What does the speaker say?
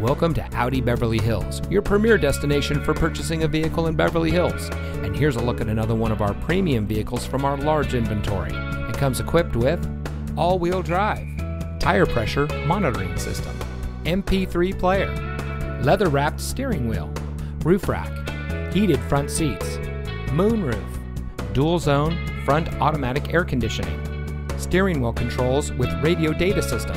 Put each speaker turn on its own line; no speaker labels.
Welcome to Audi Beverly Hills, your premier destination for purchasing a vehicle in Beverly Hills. And here's a look at another one of our premium vehicles from our large inventory. It comes equipped with all wheel drive, tire pressure monitoring system, MP3 player, leather wrapped steering wheel, roof rack, heated front seats, moonroof, dual zone front automatic air conditioning, steering wheel controls with radio data system,